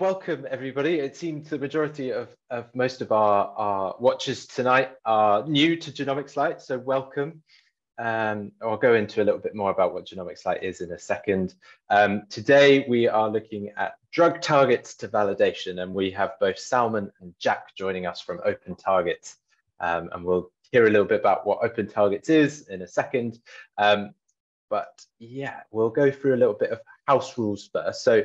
welcome everybody. It seems the majority of, of most of our, our watchers tonight are new to Genomics Lite, so welcome. Um, I'll go into a little bit more about what Genomics Lite is in a second. Um, today we are looking at drug targets to validation and we have both Salman and Jack joining us from Open Targets um, and we'll hear a little bit about what Open Targets is in a second. Um, but yeah, we'll go through a little bit of house rules first. So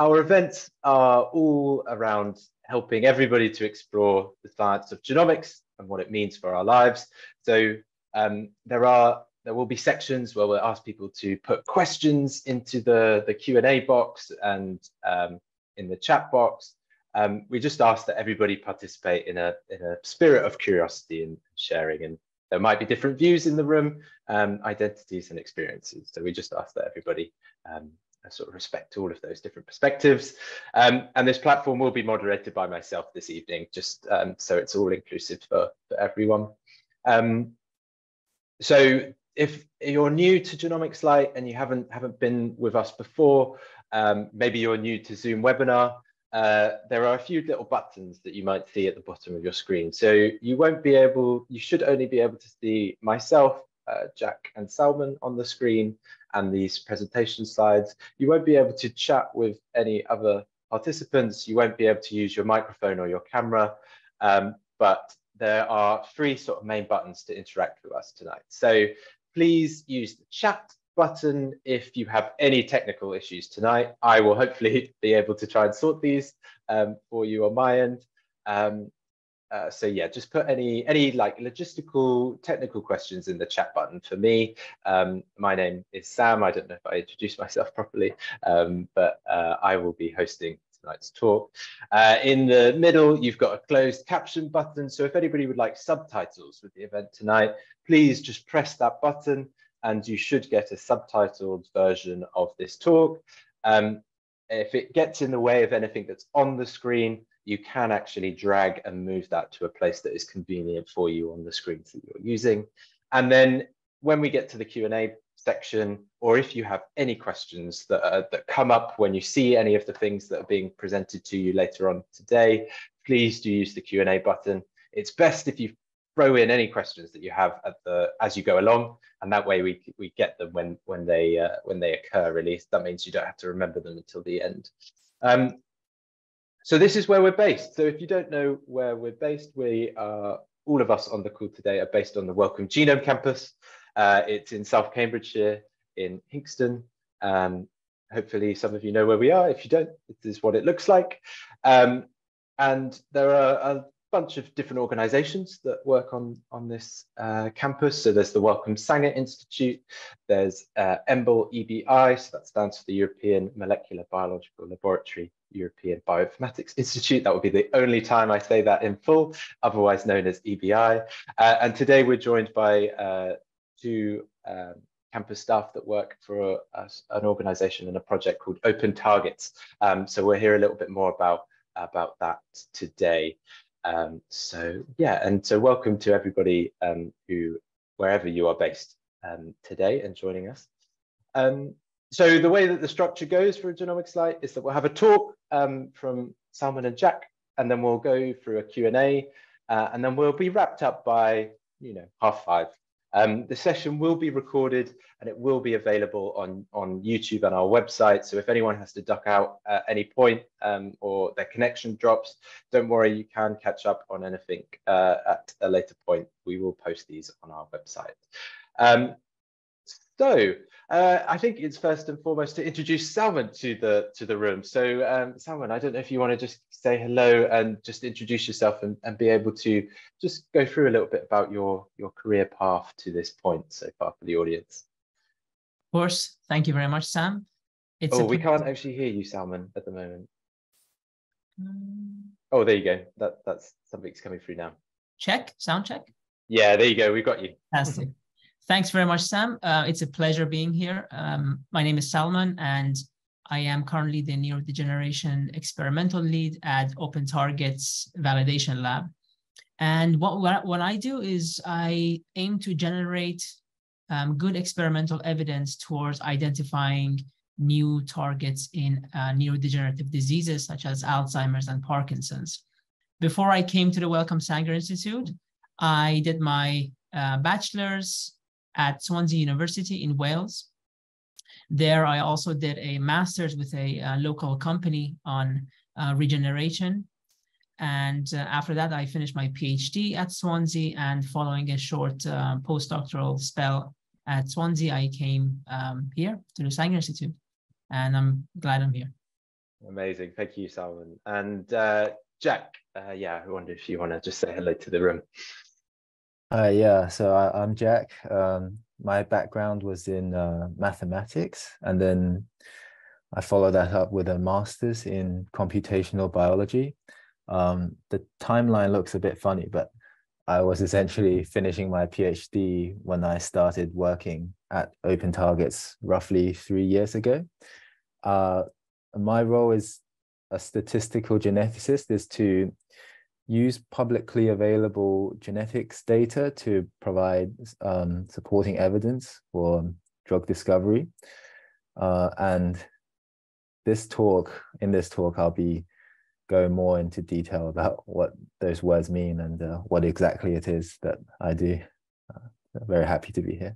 our events are all around helping everybody to explore the science of genomics and what it means for our lives. So um, there are there will be sections where we'll ask people to put questions into the, the Q&A box and um, in the chat box. Um, we just ask that everybody participate in a, in a spirit of curiosity and sharing. And there might be different views in the room, um, identities and experiences. So we just ask that everybody um, sort of respect all of those different perspectives. Um, and this platform will be moderated by myself this evening, just um, so it's all inclusive for, for everyone. Um, so if you're new to Genomics Lite and you haven't, haven't been with us before, um, maybe you're new to Zoom webinar, uh, there are a few little buttons that you might see at the bottom of your screen. So you won't be able, you should only be able to see myself, uh, Jack and Salman on the screen and these presentation slides. You won't be able to chat with any other participants. You won't be able to use your microphone or your camera, um, but there are three sort of main buttons to interact with us tonight. So please use the chat button if you have any technical issues tonight. I will hopefully be able to try and sort these um, for you on my end. Um, uh, so yeah, just put any any like logistical technical questions in the chat button for me. Um, my name is Sam. I don't know if I introduced myself properly, um, but uh, I will be hosting tonight's talk. Uh, in the middle, you've got a closed caption button. So if anybody would like subtitles with the event tonight, please just press that button and you should get a subtitled version of this talk. Um, if it gets in the way of anything that's on the screen, you can actually drag and move that to a place that is convenient for you on the screens that you're using. And then when we get to the Q&A section, or if you have any questions that, that come up when you see any of the things that are being presented to you later on today, please do use the Q&A button. It's best if you throw in any questions that you have at the as you go along, and that way we we get them when when they uh, when they occur. Really, that means you don't have to remember them until the end. Um, so this is where we're based. So if you don't know where we're based, we are all of us on the call today are based on the Wellcome Genome Campus. Uh, it's in South Cambridgeshire in Hinxton. Um, hopefully some of you know where we are. If you don't, this is what it looks like. Um, and there are a bunch of different organizations that work on, on this uh, campus. So there's the Wellcome Sanger Institute, there's uh, EMBL EBI, so that stands for the European Molecular Biological Laboratory European Bioinformatics Institute. That would be the only time I say that in full, otherwise known as EBI. Uh, and today we're joined by uh, two um, campus staff that work for a, an organization and a project called Open Targets. Um, so we'll hear a little bit more about, about that today. Um, so yeah, and so welcome to everybody um, who, wherever you are based um, today and joining us. Um, so the way that the structure goes for a Genomics Lite is that we'll have a talk um, from Salman and Jack, and then we'll go through a Q&A, uh, and then we'll be wrapped up by, you know, half five. Um, the session will be recorded and it will be available on, on YouTube and our website. So if anyone has to duck out at any point um, or their connection drops, don't worry, you can catch up on anything uh, at a later point. We will post these on our website. Um, so uh, I think it's first and foremost to introduce Salman to the to the room. So um, Salman, I don't know if you want to just say hello and just introduce yourself and, and be able to just go through a little bit about your your career path to this point so far for the audience. Of course. Thank you very much, Sam. It's oh, we can't actually hear you, Salman, at the moment. Um, oh, there you go. That that's something's coming through now. Check, sound check. Yeah, there you go. We've got you. Fantastic. Thanks very much, Sam. Uh, it's a pleasure being here. Um, my name is Salman, and I am currently the neurodegeneration experimental lead at Open Targets Validation Lab. And what, what, I do is I aim to generate um, good experimental evidence towards identifying new targets in uh, neurodegenerative diseases such as Alzheimer's and Parkinson's. Before I came to the Wellcome Sanger Institute, I did my uh, bachelor's at Swansea University in Wales. There, I also did a master's with a, uh, local company on uh, regeneration. And uh, after that, I finished my PhD at Swansea. And following a short uh, postdoctoral spell at Swansea, I came um, here to the Sanger Institute. And I'm glad I'm here. Amazing. Thank you, Salman. And uh, Jack, yeah, I wonder if you want to just say hello to the room. Uh, yeah, so I, am Jack. Um, my background was in uh, mathematics, and then I followed that up with a master's in computational biology. Um, the timeline looks a bit funny, but I was essentially finishing my PhD when I started working at Open Targets roughly three years ago. Uh, my role is a statistical geneticist is to use publicly available genetics data to provide um, supporting evidence for drug discovery. Uh, and this talk, in this talk, I'll be going more into detail about what those words mean and uh, what exactly it is that I do. Uh, very happy to be here.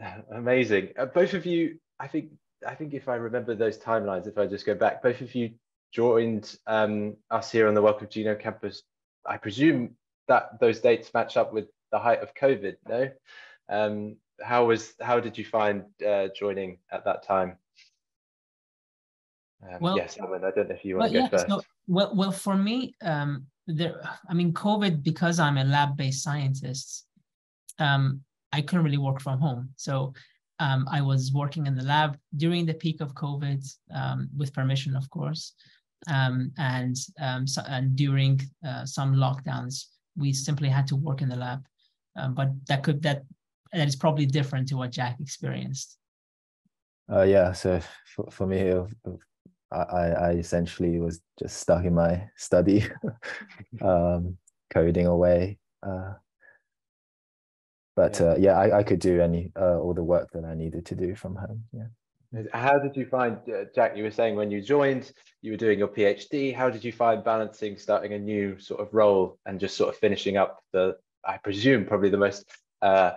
Amazing. Uh, both of you, I think, I think if I remember those timelines, if I just go back, both of you joined um, us here on the Wellcome Genome campus I presume that those dates match up with the height of COVID. No, um, how was how did you find uh, joining at that time? Um, well, yes, Alan, I don't know if you want well, to go yeah, first. So, well, well, for me, um, there. I mean, COVID because I'm a lab-based scientist. Um, I couldn't really work from home, so um, I was working in the lab during the peak of COVID, um, with permission, of course um, and um, so, and during uh, some lockdowns, we simply had to work in the lab. Um, but that could that that is probably different to what Jack experienced. Uh, yeah, so for, for me, I, I essentially was just stuck in my study, um, coding away. Uh, but yeah, uh, yeah I, I could do any uh, all the work that I needed to do from home. Yeah. How did you find, uh, Jack? You were saying when you joined, you were doing your PhD. How did you find balancing starting a new sort of role and just sort of finishing up the, I presume, probably the most uh,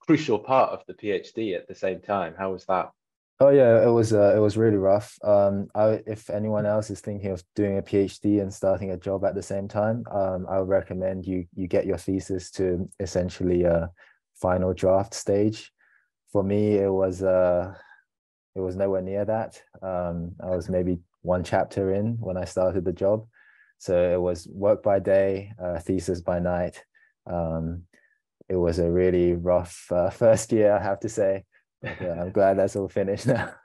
crucial part of the PhD at the same time? How was that? Oh yeah, it was uh, it was really rough. Um, I, if anyone else is thinking of doing a PhD and starting a job at the same time, um, I would recommend you you get your thesis to essentially a final draft stage. For me, it was uh, it was nowhere near that. Um, I was maybe one chapter in when I started the job. So it was work by day, uh, thesis by night. Um, it was a really rough uh, first year, I have to say. But, uh, I'm glad that's all finished now.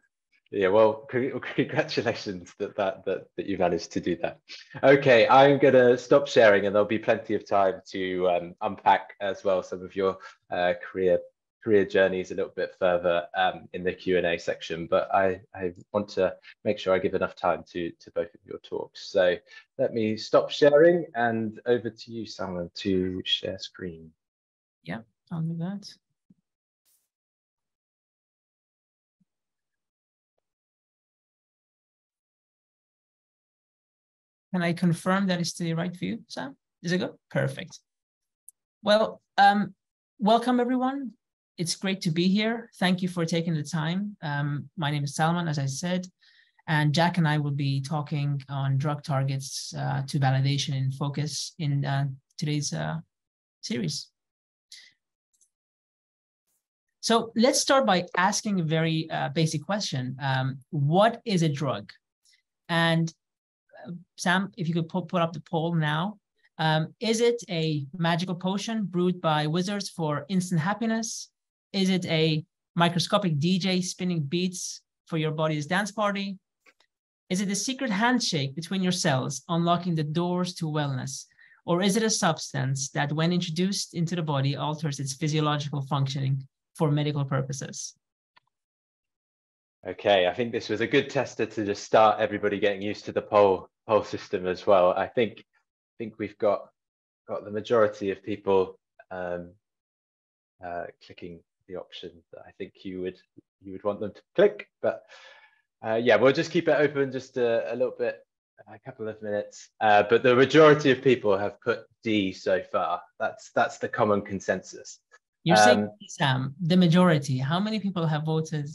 Yeah, well, congratulations that, that that that you managed to do that. Okay, I'm gonna stop sharing, and there'll be plenty of time to um, unpack as well some of your uh, career career journeys a little bit further um, in the Q&A section, but I, I want to make sure I give enough time to, to both of your talks. So let me stop sharing and over to you, Salman, to share screen. Yeah, I'll do that. Can I confirm that it's the right view, Sam? Is it good? Perfect. Well, um, welcome everyone it's great to be here. Thank you for taking the time. Um, my name is Salman, as I said, and Jack and I will be talking on drug targets uh, to validation in focus in uh, today's uh, series. So let's start by asking a very uh, basic question. Um, what is a drug? And uh, Sam, if you could put, put up the poll now. Um, is it a magical potion brewed by wizards for instant happiness? Is it a microscopic DJ spinning beats for your body's dance party? Is it a secret handshake between your cells, unlocking the doors to wellness? Or is it a substance that, when introduced into the body, alters its physiological functioning for medical purposes? Okay, I think this was a good tester to just start everybody getting used to the poll poll system as well. I think I think we've got got the majority of people um, uh, clicking the option that I think you would you would want them to click. But Uh, yeah, we'll just keep it open just a, a little bit, a couple of minutes. Uh, but the majority of people have put D so far. That's that's the common consensus. You're um, saying, Sam, the majority. How many people have voted?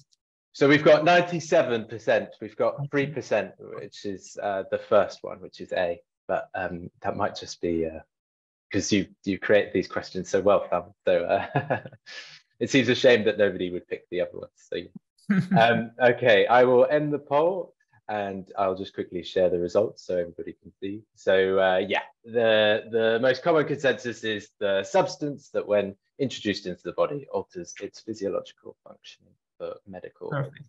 So we've got 97%. We've got 3%, which is uh, the first one, which is A. But um, that might just be because uh, you you create these questions so well, Sam. So uh, it seems a shame that nobody would pick the other one. So um, okay, I will end the poll and I'll just quickly share the results so everybody can see. So uh, yeah, the, the most common consensus is the substance that when introduced into the body alters its physiological functioning for medical. Perfect.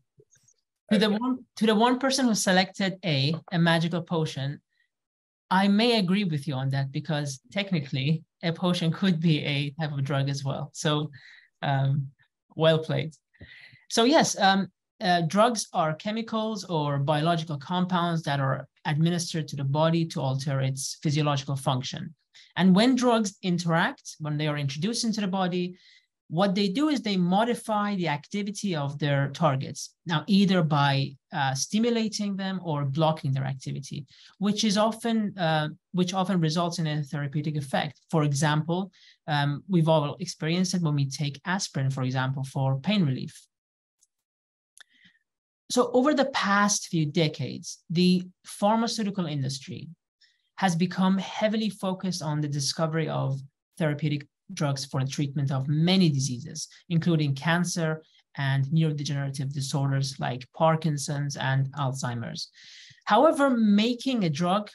To the one to the one person who selected A, a magical potion, I may agree with you on that because technically a potion could be a type of drug as well. So um, well played. So yes, um, uh, drugs are chemicals or biological compounds that are administered to the body to alter its physiological function. And when drugs interact, when they are introduced into the body, what they do is they modify the activity of their targets. Now, either by uh, stimulating them or blocking their activity, which is often uh, which often results in a therapeutic effect. For example, um, we've all experienced it when we take aspirin, for example, for pain relief. So over the past few decades, the pharmaceutical industry has become heavily focused on the discovery of therapeutic drugs for the treatment of many diseases, including cancer and neurodegenerative disorders like Parkinson's and Alzheimer's. However, making a drug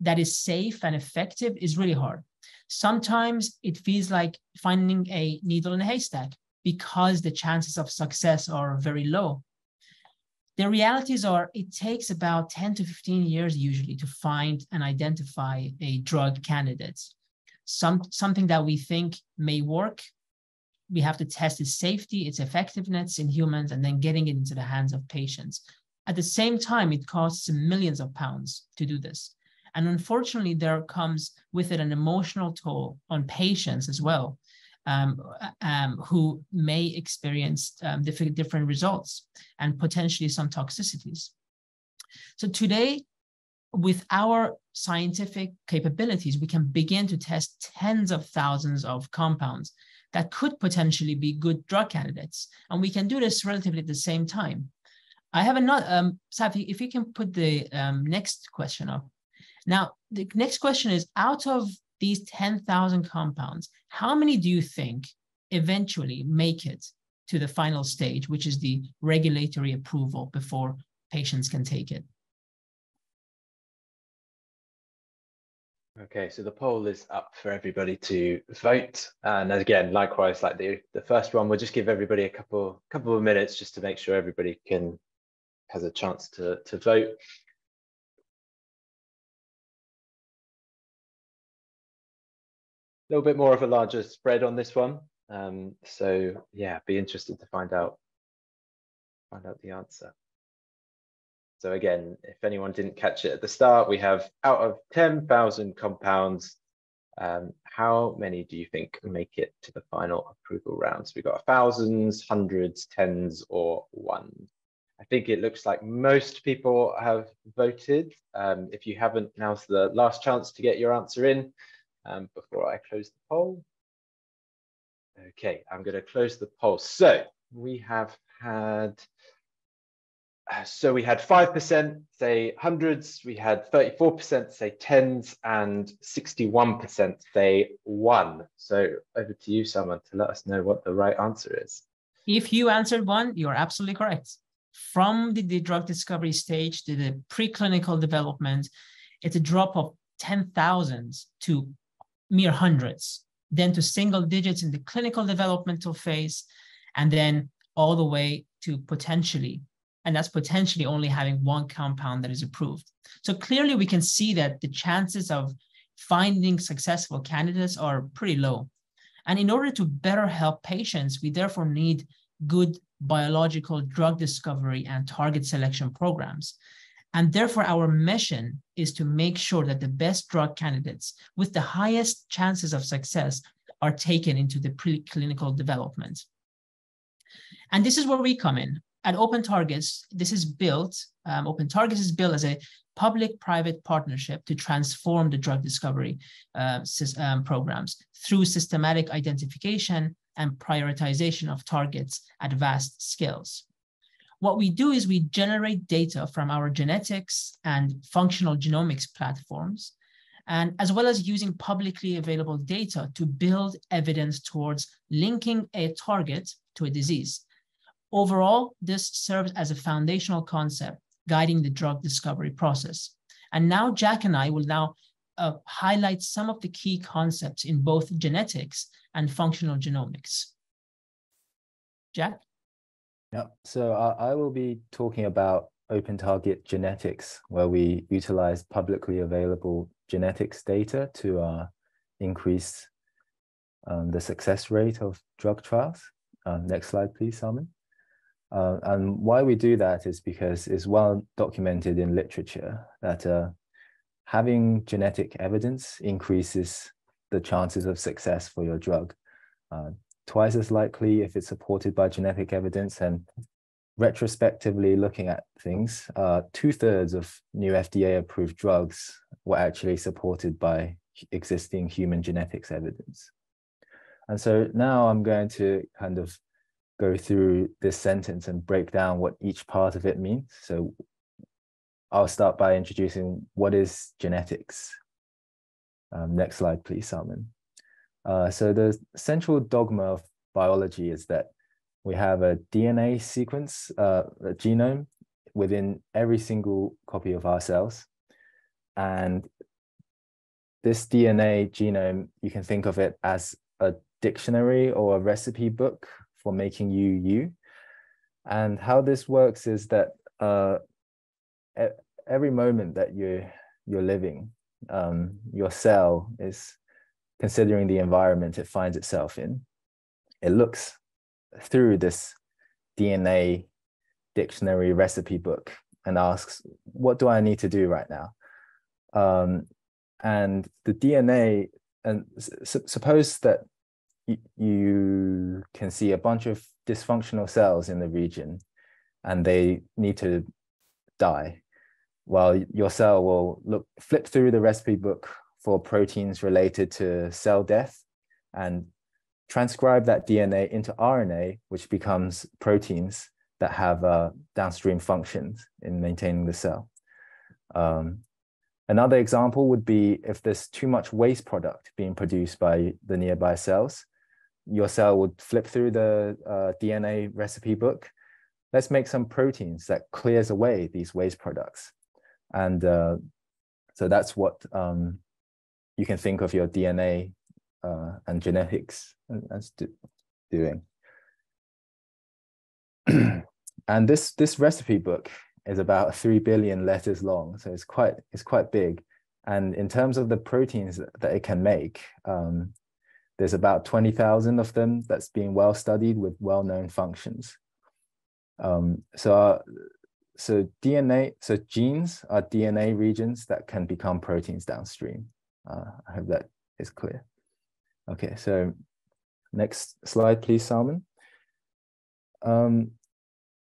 that is safe and effective is really hard. Sometimes it feels like finding a needle in a haystack because the chances of success are very low. The realities are it takes about 10 to 15 years usually to find and identify a drug candidate. Some, something that we think may work, we have to test its safety, its effectiveness in humans, and then getting it into the hands of patients. At the same time, it costs millions of pounds to do this. And unfortunately, there comes with it an emotional toll on patients as well um, um, who may experience um, different, different results and potentially some toxicities. So today, with our scientific capabilities, we can begin to test tens of thousands of compounds that could potentially be good drug candidates. And we can do this relatively at the same time. I have another, um, Safi, if you can put the um, next question up. Now, the next question is out of these 10,000 compounds, how many do you think eventually make it to the final stage, which is the regulatory approval before patients can take it? Okay, so the poll is up for everybody to vote. And again, likewise, like the, the first one, we'll just give everybody a couple couple of minutes just to make sure everybody can has a chance to, to vote. A little bit more of a larger spread on this one. Um, so yeah, be interested to find out find out the answer. So again, if anyone didn't catch it at the start, we have out of 10,000 compounds, um, how many do you think make it to the final approval rounds? We've got thousands, hundreds, tens, or one. I think it looks like most people have voted. Um, if you haven't, now's the last chance to get your answer in um, before I close the poll. Okay, I'm going to close the poll. So we have had, so we had 5% say hundreds, we had 34% say tens, and 61% say one. So over to you, Salman, to let us know what the right answer is. If you answered one, you're absolutely correct. From the, the drug discovery stage to the preclinical development, it's a drop of 10,000 to mere hundreds, then to single digits in the clinical developmental phase, and then all the way to potentially, and that's potentially only having one compound that is approved. So clearly we can see that the chances of finding successful candidates are pretty low. And in order to better help patients, we therefore need good biological drug discovery and target selection programs. And therefore, our mission is to make sure that the best drug candidates with the highest chances of success are taken into the preclinical development. And this is where we come in. At Open Targets, this is built, um, Open Targets is built as a public-private partnership to transform the drug discovery uh, um, programs through systematic identification and prioritization of targets at vast scales. What we do is we generate data from our genetics and functional genomics platforms, and as well as using publicly available data to build evidence towards linking a target to a disease. Overall, this serves as a foundational concept guiding the drug discovery process. And now Jack and I will now uh, highlight some of the key concepts in both genetics and functional genomics. Jack? Yeah, so I, will be talking about open target genetics, where we utilize publicly available genetics data to uh, increase um, the success rate of drug trials. Uh, next slide, please, Salman. Uh, and why we do that is because it's well documented in literature that uh, having genetic evidence increases the chances of success for your drug. Uh, twice as likely if it's supported by genetic evidence and retrospectively looking at things, uh, two thirds of new FDA approved drugs were actually supported by existing human genetics evidence. And so now I'm going to kind of go through this sentence and break down what each part of it means. So I'll start by introducing what is genetics. Um, next slide, please, Salman. Uh, so the central dogma of biology is that we have a DNA sequence, uh, a genome within every single copy of our cells. And this DNA genome, you can think of it as a dictionary or a recipe book for making you you. And how this works is that uh, every moment that you're, you're living, um, your cell is considering the environment it finds itself in. It looks through this DNA dictionary recipe book and asks, what do I need to do right now? Um, and the DNA, and suppose that you can see a bunch of dysfunctional cells in the region and they need to die. while your cell will look flip through the recipe book for proteins related to cell death and transcribe that DNA into RNA, which becomes proteins that have uh, downstream functions in maintaining the cell. Um, another example would be if there's too much waste product being produced by the nearby cells, your cell would flip through the uh, DNA recipe book. Let's make some proteins that clears away these waste products. And uh, so that's what um, you can think of your DNA uh, and genetics as do, doing. and this this recipe book is about three billion letters long, so it's quite it's quite big. And in terms of the proteins that it can make, um, there's about 20,000 of them that's being well studied with well-known functions. Um, so, uh, so DNA, so genes are DNA regions that can become proteins downstream. Uh, I hope that is clear. Okay, so next slide, please, Salman. Um,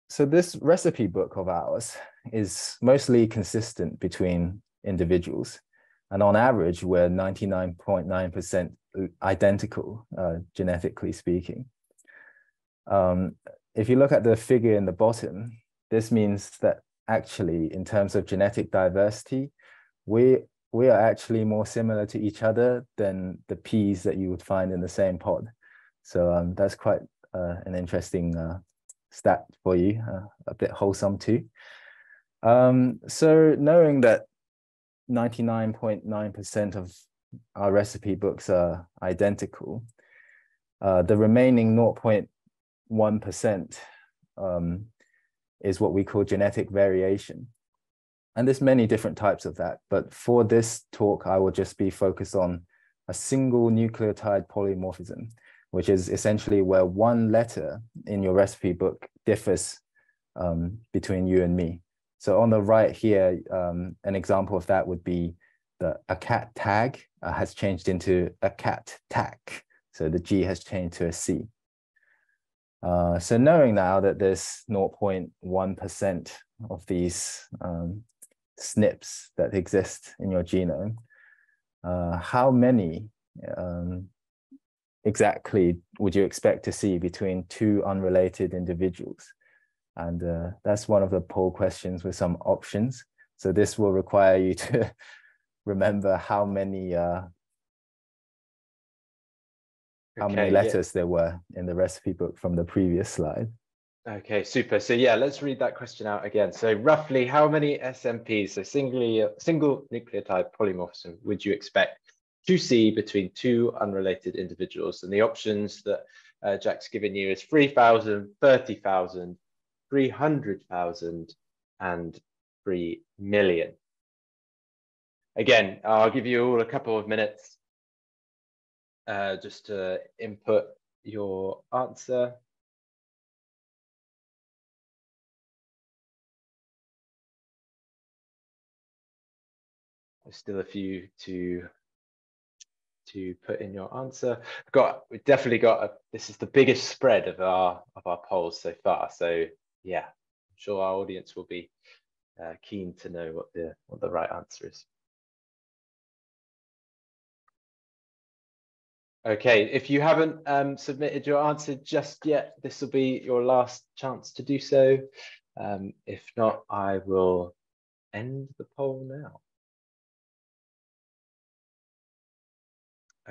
so this recipe book of ours is mostly consistent between individuals. And on average, we're 99.9% identical, uh, genetically speaking. Um, if you look at the figure in the bottom, this means that actually, in terms of genetic diversity, we we are actually more similar to each other than the peas that you would find in the same pod. So um, that's quite uh, an interesting uh, stat for you, uh, a bit wholesome too. Um, so knowing that 99.9% of our recipe books are identical, uh, the remaining 0.1% um, is what we call genetic variation and there's many different types of that. But for this talk, I will just be focused on a single nucleotide polymorphism, which is essentially where one letter in your recipe book differs um, between you and me. So on the right here, um, an example of that would be the a cat tag uh, has changed into a cat tac. So the G has changed to a C. Uh, so knowing now that there's 0.1% of these um, SNPs that exist in your genome, uh, how many um, exactly would you expect to see between two unrelated individuals? And uh, that's one of the poll questions with some options. So this will require you to remember how many uh, how okay, many letters yeah. there were in the recipe book from the previous slide. Okay, super. So yeah, let's read that question out again. So roughly how many SNPs, so singly, single nucleotide polymorphism, would you expect to see between two unrelated individuals? And the options that uh, Jack's given you is 3,000, 30,000, 300,000, and 3 million. Again, I'll give you all a couple of minutes uh, just to input your answer. There's still a few to to put in your answer. We've got we've definitely got a, this is the biggest spread of our of our polls so far. So yeah, I'm sure our audience will be uh, keen to know what the what the right answer is. Okay, if you haven't um, submitted your answer just yet, this will be your last chance to do so. Um, if not, I will end the poll now.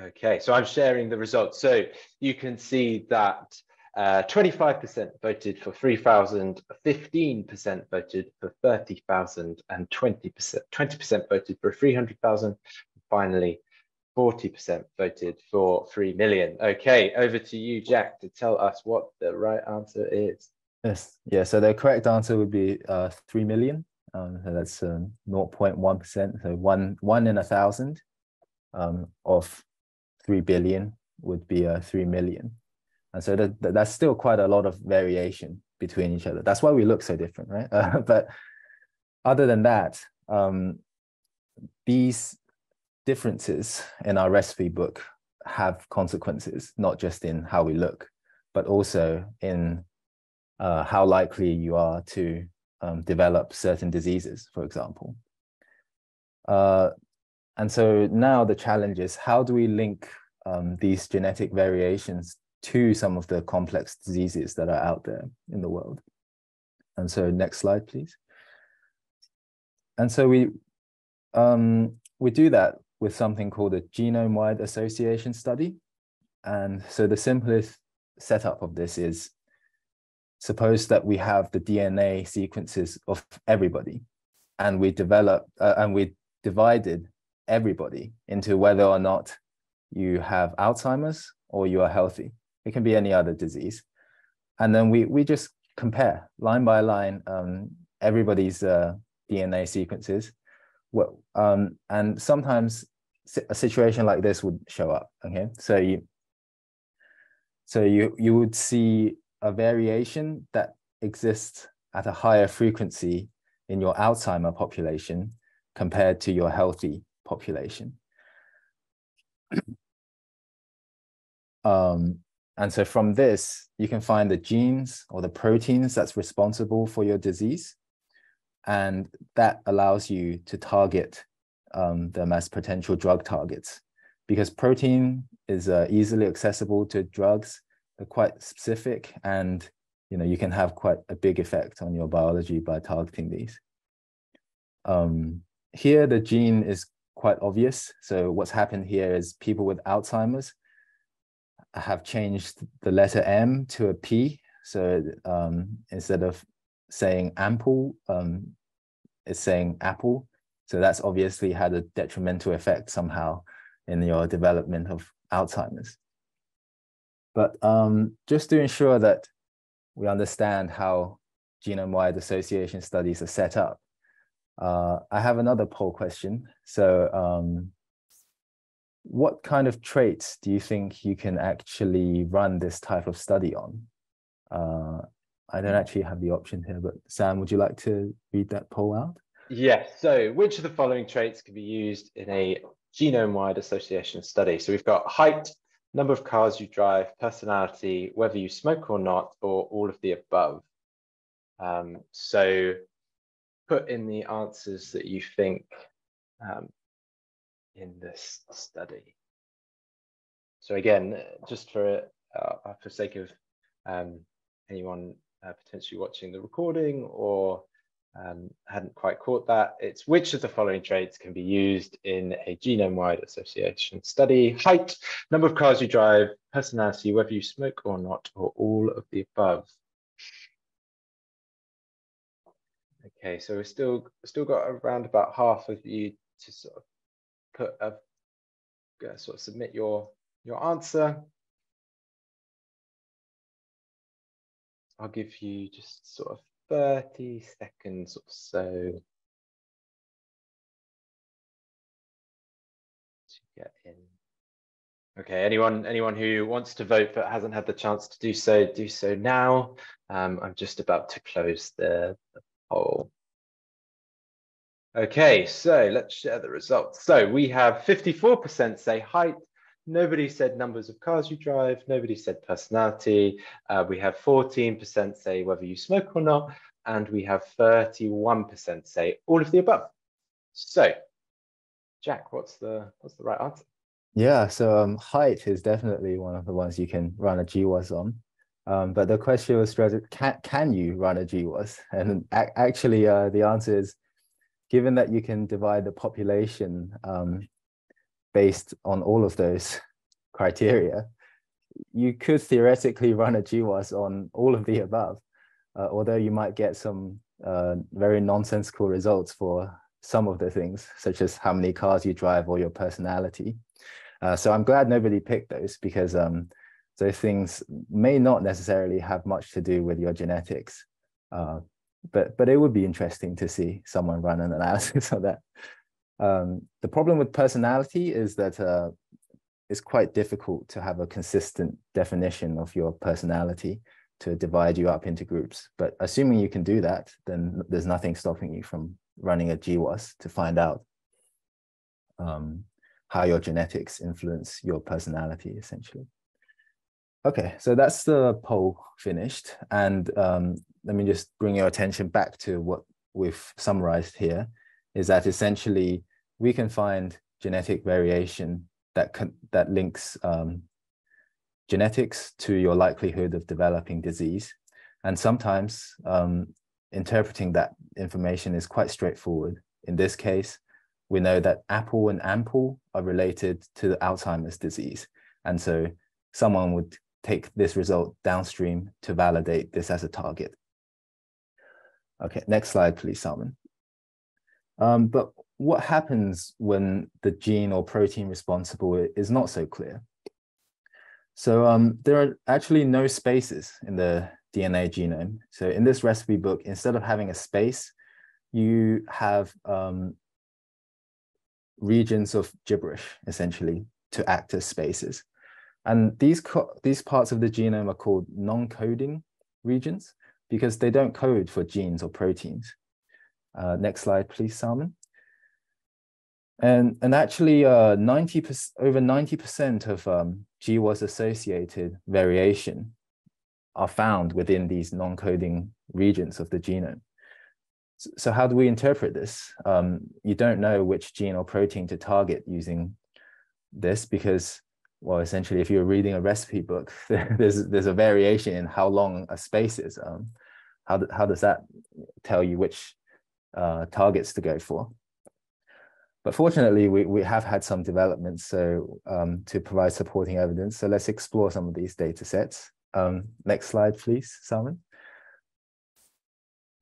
Okay, so I'm sharing the results. So you can see that 25% uh, voted for 3,000, 15% voted for 30,000, and 20% 20% voted for 300,000. Finally, 40% voted for 3 million. Okay, over to you, Jack, to tell us what the right answer is. Yes, yeah, so the correct answer would be uh, 3 million. Um, so that's um, 0.1%, so one, one in a thousand um, of 3 billion would be uh, 3 million. And so that, that, that's still quite a lot of variation between each other. That's why we look so different, right? Uh, but other than that, um, these differences in our recipe book have consequences, not just in how we look, but also in uh, how likely you are to um, develop certain diseases, for example. Uh, and so now the challenge is how do we link um, these genetic variations to some of the complex diseases that are out there in the world? And so next slide, please. And so we um, we do that with something called a genome-wide association study. And so the simplest setup of this is suppose that we have the DNA sequences of everybody and we develop uh, and we divided everybody into whether or not you have Alzheimer's or you are healthy. It can be any other disease. And then we, we just compare line by line um, everybody's uh, DNA sequences. Well, um, and sometimes a situation like this would show up. Okay, so you so you you would see a variation that exists at a higher frequency in your Alzheimer population compared to your healthy population. um, and so from this, you can find the genes or the proteins that's responsible for your disease. And that allows you to target um, them as potential drug targets because protein is uh, easily accessible to drugs, they're quite specific, and you know you can have quite a big effect on your biology by targeting these. Um, here, the gene is quite obvious. So what's happened here is people with Alzheimer's have changed the letter M to a P. So um, instead of saying ample, um, it's saying apple. So that's obviously had a detrimental effect somehow in your development of Alzheimer's. But um, just to ensure that we understand how genome-wide association studies are set up, uh, I have another poll question. So um, what kind of traits do you think you can actually run this type of study on? Uh, I don't actually have the option here, but Sam, would you like to read that poll out? Yes. So, which of the following traits can be used in a genome wide association study? So, we've got height, number of cars you drive, personality, whether you smoke or not, or all of the above. Um, so put in the answers that you think um, in this study. So again, just for uh, for sake of um, anyone uh, potentially watching the recording or um, hadn't quite caught that, it's which of the following traits can be used in a genome-wide association study? Height, number of cars you drive, personality, whether you smoke or not, or all of the above. Okay, so we've still still got around about half of you to sort of put a uh, sort of submit your your answer. I'll give you just sort of 30 seconds or so to get in. Okay, anyone anyone who wants to vote but hasn't had the chance to do so, do so now. Um, I'm just about to close the, the poll. Okay, so let's share the results. So we have 54% say height, nobody said numbers of cars you drive, nobody said personality. Uh, we have 14% say whether you smoke or not, and we have 31% say all of the above. So, Jack, what's the what's the right answer? Yeah, so um, height is definitely one of the ones you can run a GWAS on. Um, but the question was, can, can you run a GWAS? And actually, uh, the answer is given that you can divide the population um, based on all of those criteria, you could theoretically run a GWAS on all of the above, uh, although you might get some uh, very nonsensical results for some of the things, such as how many cars you drive or your personality. Uh, so I'm glad nobody picked those because um, those things may not necessarily have much to do with your genetics. Uh, but but it would be interesting to see someone run an analysis of that. Um, the problem with personality is that uh, it's quite difficult to have a consistent definition of your personality to divide you up into groups. But assuming you can do that, then there's nothing stopping you from running a GWAS to find out um, how your genetics influence your personality, essentially. Okay, so that's the poll finished. And um, let me just bring your attention back to what we've summarized here, is that essentially we can find genetic variation that, can, that links um, genetics to your likelihood of developing disease. And sometimes um, interpreting that information is quite straightforward. In this case, we know that apple and ample are related to Alzheimer's disease. And so someone would take this result downstream to validate this as a target. Okay, next slide, please, Salman. Um, but what happens when the gene or protein responsible is not so clear? So um, there are actually no spaces in the DNA genome. So in this recipe book, instead of having a space, you have um, regions of gibberish, essentially, to act as spaces. And these, these parts of the genome are called non-coding regions because they don't code for genes or proteins. Uh, next slide, please, Salman. And, and actually, uh, 90%, over 90% of um, GWAS-associated variation are found within these non-coding regions of the genome. So, so how do we interpret this? Um, you don't know which gene or protein to target using this because well, essentially, if you're reading a recipe book, there's there's a variation in how long a space is. Um, how how does that tell you which uh, targets to go for? But fortunately, we, we have had some developments so um, to provide supporting evidence. So let's explore some of these data sets. Um, next slide, please, Salman.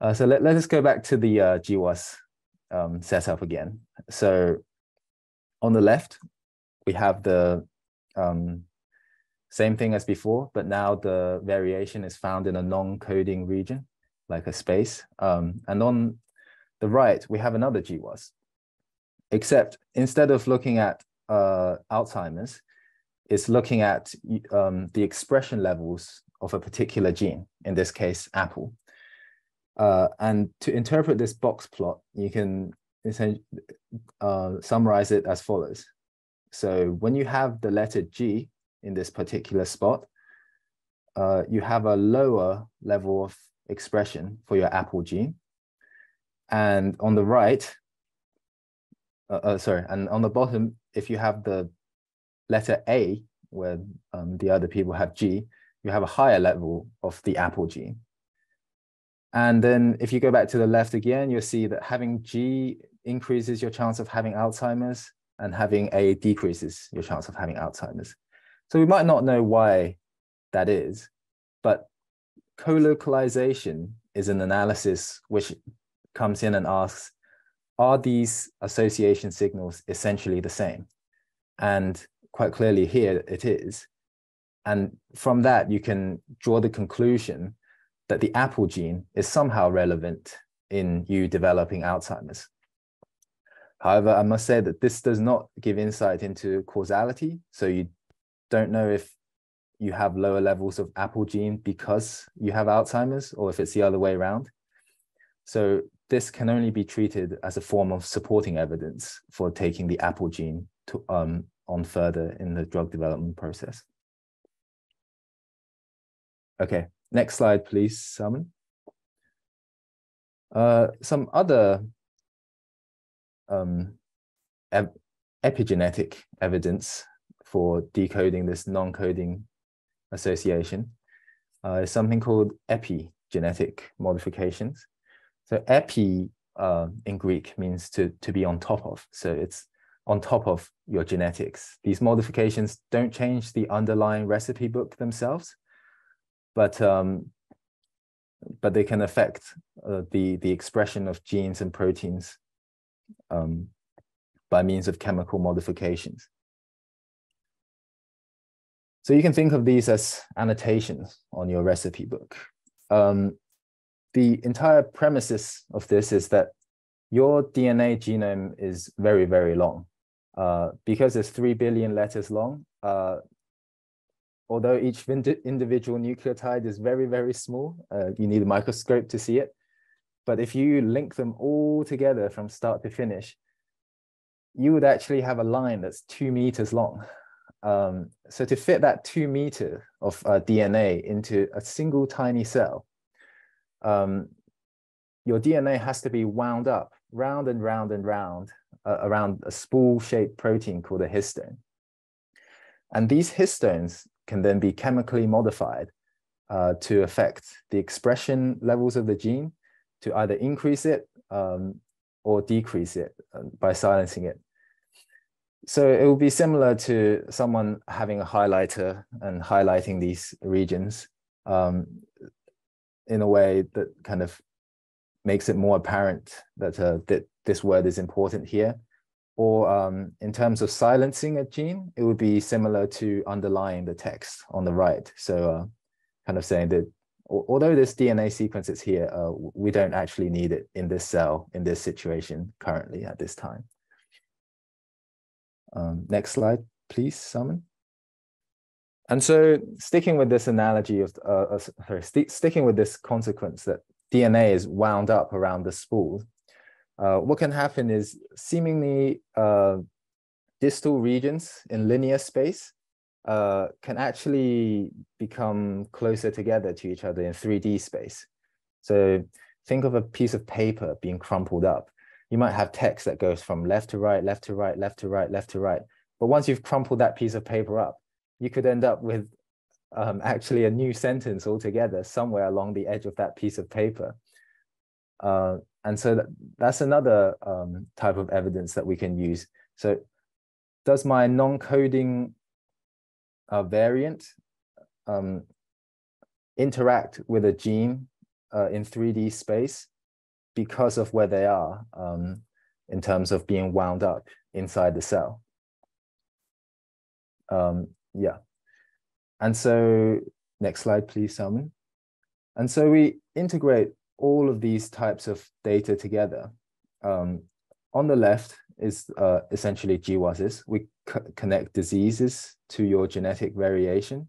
Uh, so let, let us go back to the uh, GWAS um, setup again. So on the left, we have the um, same thing as before, but now the variation is found in a non-coding region, like a space. Um, and on the right, we have another GWAS, except instead of looking at uh, Alzheimer's, it's looking at um, the expression levels of a particular gene, in this case, Apple. Uh, and to interpret this box plot, you can uh, summarize it as follows. So when you have the letter G in this particular spot, uh, you have a lower level of expression for your Apple gene. And on the right, uh, uh, sorry, and on the bottom, if you have the letter A, where um, the other people have G, you have a higher level of the Apple gene. And then if you go back to the left again, you'll see that having G increases your chance of having Alzheimer's and having A decreases your chance of having Alzheimer's. So we might not know why that is, but co-localization is an analysis which comes in and asks, are these association signals essentially the same? And quite clearly here it is. And from that, you can draw the conclusion that the Apple gene is somehow relevant in you developing Alzheimer's. However, I must say that this does not give insight into causality. So you don't know if you have lower levels of Apple gene because you have Alzheimer's or if it's the other way around. So this can only be treated as a form of supporting evidence for taking the Apple gene to, um, on further in the drug development process. Okay, next slide, please, Salman. Uh, some other um, epigenetic evidence for decoding this non-coding association uh, is something called epigenetic modifications. So epi uh, in Greek means to, to be on top of. So it's on top of your genetics. These modifications don't change the underlying recipe book themselves, but um, but they can affect uh, the the expression of genes and proteins um, by means of chemical modifications. So you can think of these as annotations on your recipe book. Um, the entire premises of this is that your DNA genome is very, very long. Uh, because it's 3 billion letters long, uh, although each individual nucleotide is very, very small, uh, you need a microscope to see it. But if you link them all together from start to finish, you would actually have a line that's two meters long. Um, so to fit that two meter of uh, DNA into a single tiny cell, um, your DNA has to be wound up round and round and round uh, around a spool-shaped protein called a histone. And these histones can then be chemically modified uh, to affect the expression levels of the gene to either increase it um, or decrease it uh, by silencing it. So it will be similar to someone having a highlighter and highlighting these regions um, in a way that kind of makes it more apparent that, uh, that this word is important here. Or um, in terms of silencing a gene, it would be similar to underlying the text on the right. So uh, kind of saying that although this DNA sequence is here, uh, we don't actually need it in this cell, in this situation currently at this time. Um, next slide, please, Salman. And so sticking with this analogy of, uh, uh, sorry, st sticking with this consequence that DNA is wound up around the spool, uh, what can happen is seemingly uh, distal regions in linear space uh, can actually become closer together to each other in 3D space. So think of a piece of paper being crumpled up. You might have text that goes from left to right, left to right, left to right, left to right. But once you've crumpled that piece of paper up, you could end up with um, actually a new sentence altogether somewhere along the edge of that piece of paper. Uh, and so that, that's another um, type of evidence that we can use. So does my non-coding uh, variant um, interact with a gene uh, in 3D space because of where they are um, in terms of being wound up inside the cell. Um, yeah. And so next slide, please, Salman. And so we integrate all of these types of data together. Um, on the left is uh, essentially GWASs. We connect diseases to your genetic variation.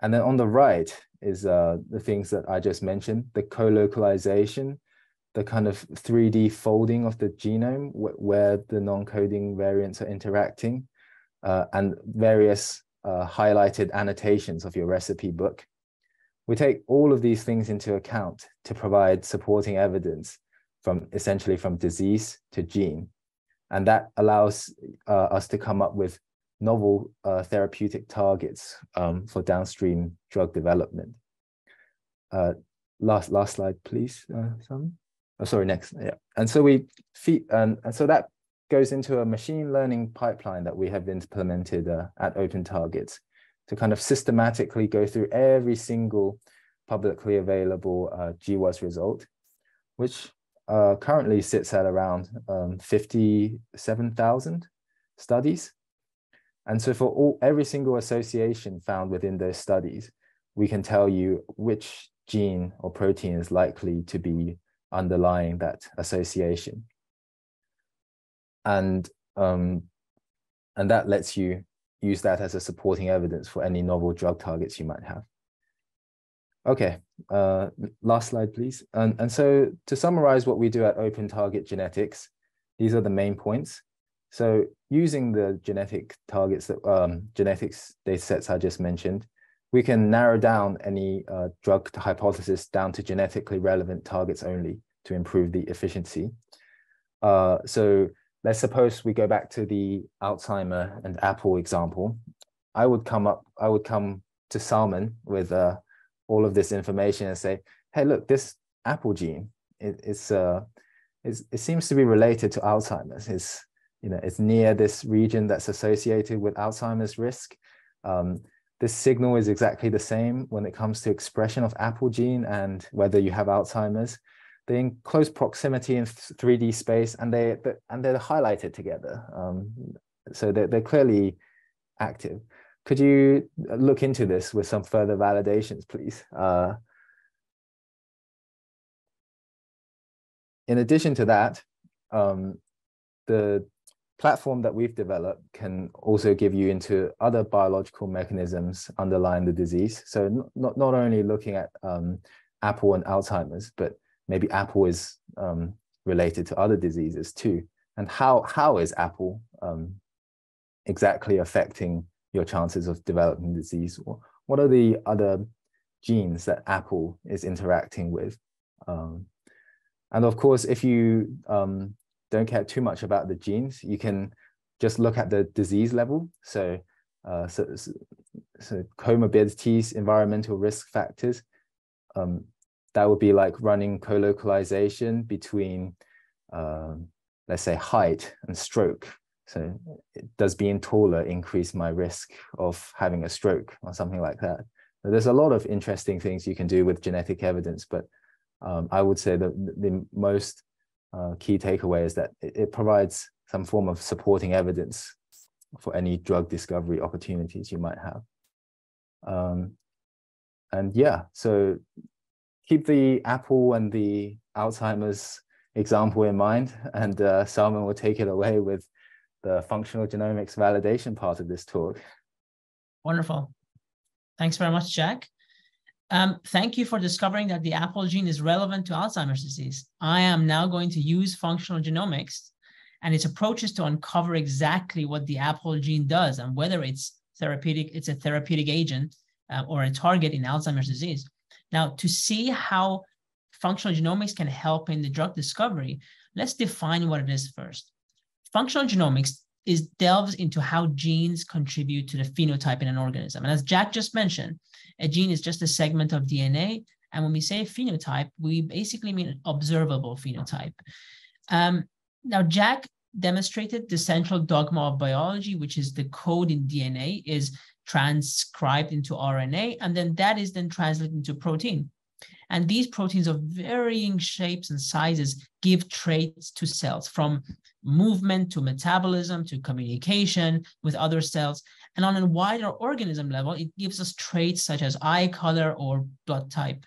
And then on the right is uh, the things that I just mentioned, the co-localization, the kind of 3D folding of the genome wh where the non-coding variants are interacting, uh, and various uh, highlighted annotations of your recipe book. We take all of these things into account to provide supporting evidence from essentially from disease to gene. And that allows uh, us to come up with novel uh, therapeutic targets um, for downstream drug development. Uh, last last slide, please, uh, Oh, sorry, next. Yeah. And so we feed, and, and so that goes into a machine learning pipeline that we have implemented uh, at Open Targets to kind of systematically go through every single publicly available uh, GWAS result, which uh, currently sits at around um, 57,000 studies. And so for all every single association found within those studies, we can tell you which gene or protein is likely to be underlying that association and um, and that lets you use that as a supporting evidence for any novel drug targets you might have. Okay, uh, last slide, please. And, and so to summarize what we do at Open Target Genetics, these are the main points. So using the genetic targets that um, genetics data sets I just mentioned, we can narrow down any uh, drug hypothesis down to genetically relevant targets only to improve the efficiency. Uh, so let's suppose we go back to the Alzheimer and Apple example. I would come up, I would come to Salman with uh, all of this information and say, hey, look, this Apple gene, it, it's, uh, it's, it seems to be related to Alzheimer's. It's, you know, it's near this region that's associated with Alzheimer's risk. Um, this signal is exactly the same when it comes to expression of Apple gene and whether you have Alzheimer's they're in close proximity in 3D space and they and they're highlighted together. Um, so they're, they're clearly active. Could you look into this with some further validations, please? Uh, in addition to that, um, the platform that we've developed can also give you into other biological mechanisms underlying the disease. So not, not only looking at um, Apple and Alzheimer's, but maybe Apple is um, related to other diseases too. And how how is Apple um, exactly affecting your chances of developing disease? What are the other genes that Apple is interacting with? Um, and of course, if you um, don't care too much about the genes, you can just look at the disease level. So, uh, so, so comorbidities, environmental risk factors. Um, that would be like running co-localization between, um, let's say, height and stroke. So does being taller increase my risk of having a stroke or something like that? There's a lot of interesting things you can do with genetic evidence, but um, I would say that the most uh, key takeaway is that it, it provides some form of supporting evidence for any drug discovery opportunities you might have. Um, and yeah, so keep the Apple and the Alzheimer's example in mind, and uh, Salman will take it away with the functional genomics validation part of this talk. Wonderful. Thanks very much, Jack. Um, thank you for discovering that the Apple gene is relevant to Alzheimer's disease. I am now going to use functional genomics and its approaches to uncover exactly what the Apple gene does and whether it's therapeutic, it's a therapeutic agent uh, or a target in Alzheimer's disease. Now, to see how functional genomics can help in the drug discovery, let's define what it is first. Functional genomics is delves into how genes contribute to the phenotype in an organism. And as Jack just mentioned, a gene is just a segment of DNA. And when we say phenotype, we basically mean observable phenotype. Um, now, Jack demonstrated the central dogma of biology, which is the code in DNA is transcribed into RNA, and then that is then translated into protein. And these proteins of varying shapes and sizes give traits to cells from movement to metabolism to communication with other cells. And on a wider organism level, it gives us traits such as eye color or blood type.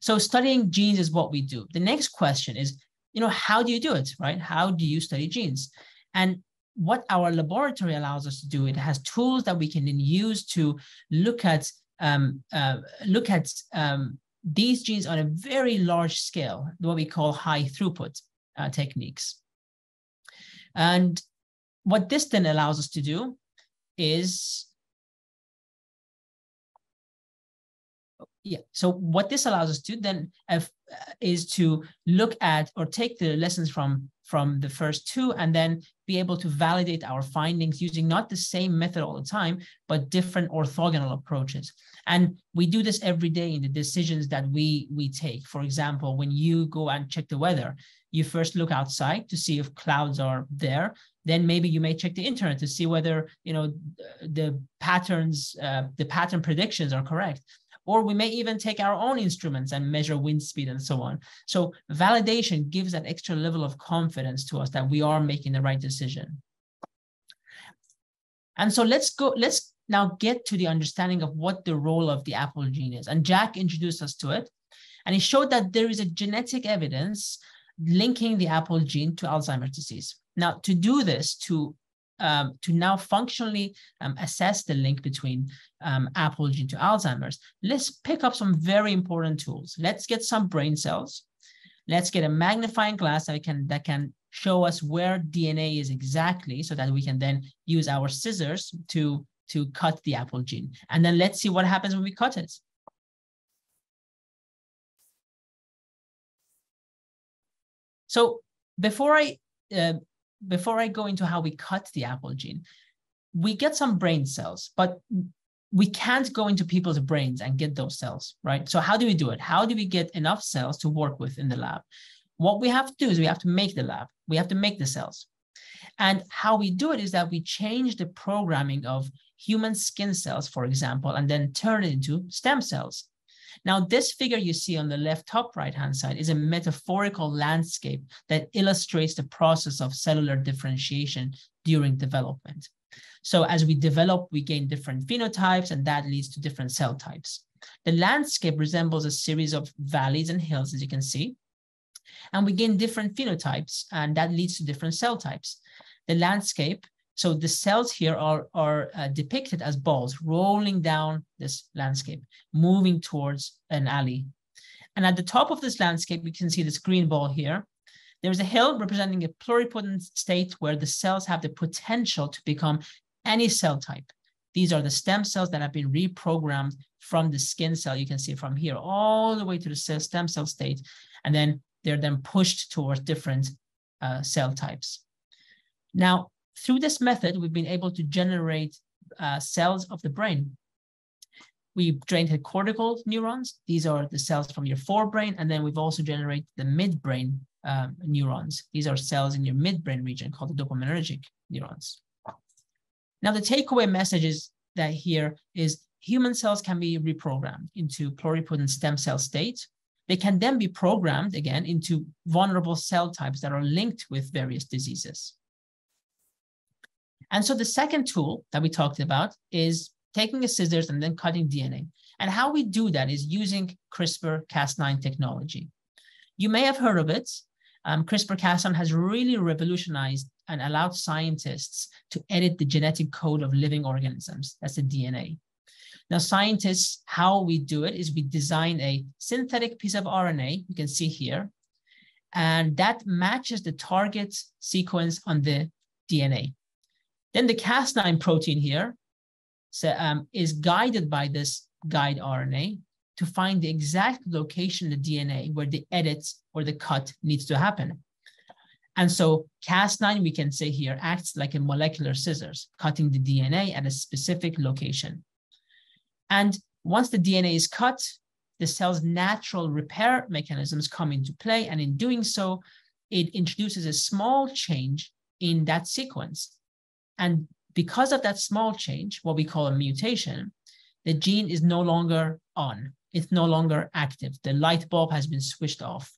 So studying genes is what we do. The next question is, you know, how do you do it, right? How do you study genes? And what our laboratory allows us to do, it has tools that we can then use to look at um, uh, look at um, these genes on a very large scale, what we call high throughput uh, techniques. And what this then allows us to do is yeah. So what this allows us to then uh, is to look at or take the lessons from from the first two and then be able to validate our findings using not the same method all the time, but different orthogonal approaches. And we do this every day in the decisions that we we take. For example, when you go and check the weather, you first look outside to see if clouds are there. Then maybe you may check the internet to see whether you know the patterns, uh, the pattern predictions are correct or we may even take our own instruments and measure wind speed and so on. So validation gives that extra level of confidence to us that we are making the right decision. And so let's go, let's now get to the understanding of what the role of the Apple gene is. And Jack introduced us to it. And he showed that there is a genetic evidence linking the Apple gene to Alzheimer's disease. Now, to do this, to um, to now functionally um, assess the link between um, Apple gene to Alzheimer's, let's pick up some very important tools. Let's get some brain cells. Let's get a magnifying glass that can that can show us where DNA is exactly, so that we can then use our scissors to to cut the Apple gene. And then let's see what happens when we cut it. So before I uh, before I go into how we cut the Apple gene, we get some brain cells, but we can't go into people's brains and get those cells, right? So how do we do it? How do we get enough cells to work with in the lab? What we have to do is we have to make the lab. We have to make the cells. And how we do it is that we change the programming of human skin cells, for example, and then turn it into stem cells. Now, this figure you see on the left top right-hand side is a metaphorical landscape that illustrates the process of cellular differentiation during development. So as we develop, we gain different phenotypes and that leads to different cell types. The landscape resembles a series of valleys and hills, as you can see. And we gain different phenotypes and that leads to different cell types. The landscape so the cells here are, are uh, depicted as balls rolling down this landscape, moving towards an alley. And at the top of this landscape, you can see this green ball here. There's a hill representing a pluripotent state where the cells have the potential to become any cell type. These are the stem cells that have been reprogrammed from the skin cell. You can see from here all the way to the stem cell state. And then they're then pushed towards different uh, cell types. Now, through this method, we've been able to generate uh, cells of the brain. We trained cortical neurons. These are the cells from your forebrain. And then we've also generated the midbrain um, neurons. These are cells in your midbrain region called the dopaminergic neurons. Now, the takeaway message is that here is human cells can be reprogrammed into pluripotent stem cell state. They can then be programmed again into vulnerable cell types that are linked with various diseases. And so the second tool that we talked about is taking a scissors and then cutting DNA. And how we do that is using CRISPR-Cas9 technology. You may have heard of it. Um, CRISPR-Cas9 has really revolutionized and allowed scientists to edit the genetic code of living organisms. That's the DNA. Now, scientists, how we do it is we design a synthetic piece of RNA, you can see here, and that matches the target sequence on the DNA. Then the Cas9 protein here so, um, is guided by this guide RNA to find the exact location of the DNA where the edits or the cut needs to happen. And so Cas9, we can say here, acts like a molecular scissors, cutting the DNA at a specific location. And once the DNA is cut, the cell's natural repair mechanisms come into play. And in doing so, it introduces a small change in that sequence. And because of that small change, what we call a mutation, the gene is no longer on. It's no longer active. The light bulb has been switched off.